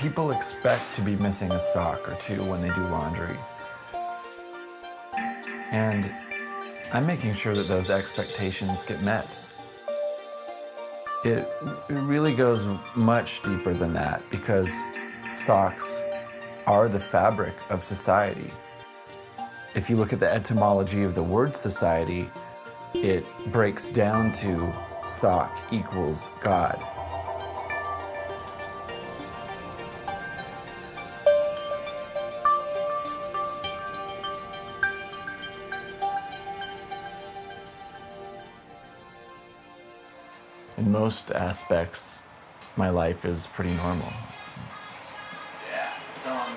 People expect to be missing a sock or two when they do laundry. And I'm making sure that those expectations get met. It, it really goes much deeper than that because socks are the fabric of society. If you look at the etymology of the word society, it breaks down to sock equals God. In most aspects, my life is pretty normal. Yeah, it's on.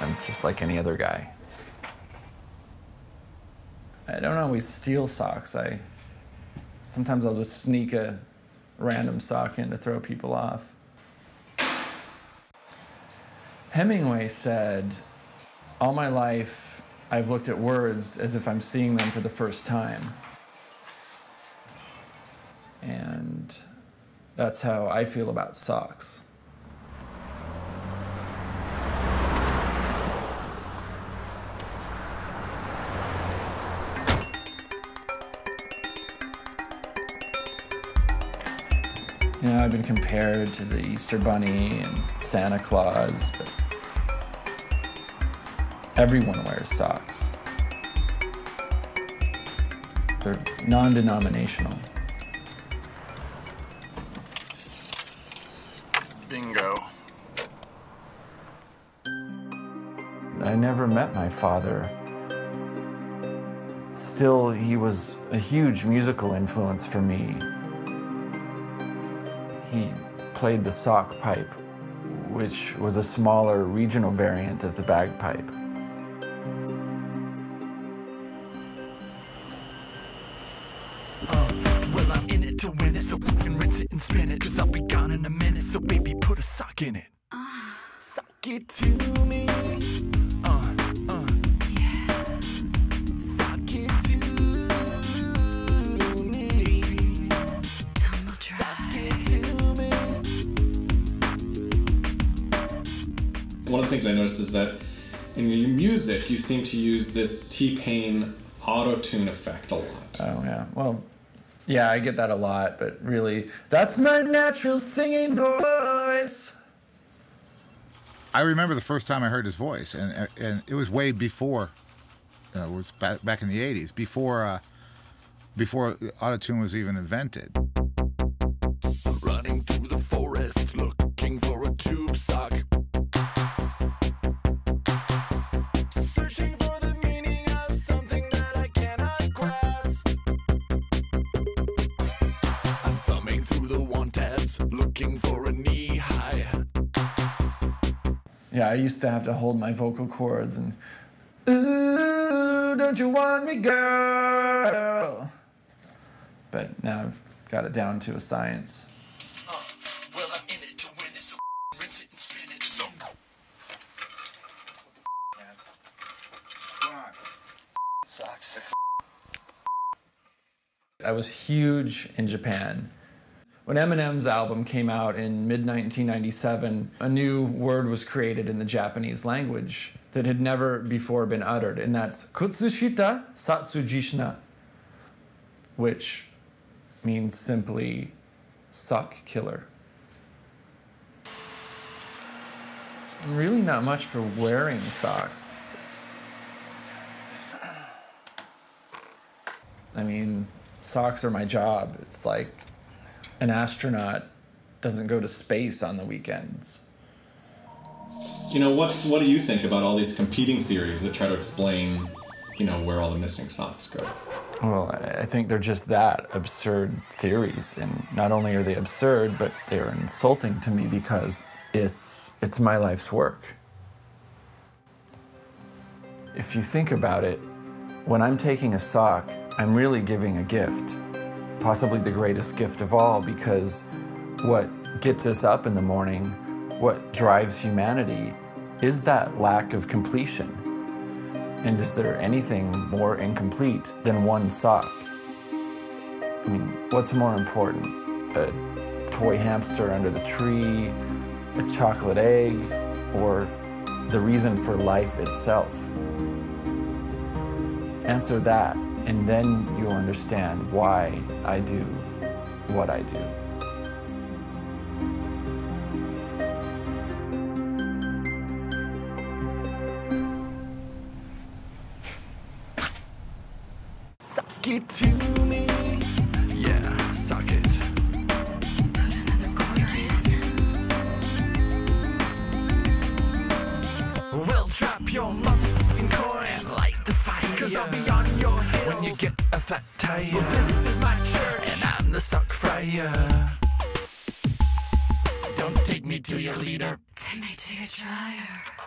I'm just like any other guy. I don't always steal socks. I sometimes I'll just sneak a random sock in to throw people off. Hemingway said, "All my life I've looked at words as if I'm seeing them for the first time." And that's how I feel about socks. You know, I've been compared to the Easter Bunny and Santa Claus, but everyone wears socks. They're non Bingo. I never met my father. Still, he was a huge musical influence for me. He played the sock pipe, which was a smaller regional variant of the bagpipe. It and spin it. Cause I'll be gone in a minute, so baby, put a sock in it. Sock it to me. Uh, uh. Sock it to me. Sock it to me. One of the things I noticed is that in your music, you seem to use this T-Pain auto-tune effect a lot. Oh, yeah. Well, yeah, I get that a lot, but really, that's my natural singing voice. I remember the first time I heard his voice, and and it was way before. Uh, it was back back in the '80s, before uh, before autotune was even invented. Want looking for a knee high. Yeah, I used to have to hold my vocal cords and, ooh, don't you want me, girl? But now I've got it down to a science. Well, I'm in it to win it, so rinse it and spin it. So Sucks. I was huge in Japan. When Eminem's album came out in mid 1997, a new word was created in the Japanese language that had never before been uttered, and that's Kutsushita Satsujinsha, which means simply sock killer. Really, not much for wearing socks. I mean, socks are my job. It's like an astronaut doesn't go to space on the weekends. You know, what what do you think about all these competing theories that try to explain, you know, where all the missing socks go? Well, I I think they're just that absurd theories, and not only are they absurd, but they're insulting to me because it's it's my life's work. If you think about it, when I'm taking a sock, I'm really giving a gift, possibly the greatest gift of all, because what gets us up in the morning, what drives humanity, is that lack of completion. And is there anything more incomplete than one sock? I mean, what's more important? A toy hamster under the tree, a chocolate egg, or the reason for life itself? Answer that, and then you'll understand why I do what I do. Suck it to me. Yeah, suck it. We'll drop your motherfucking when you get a flat tire. Well, this is my church and I'm the suck fryer. Don't take me to your leader. Take me to your dryer.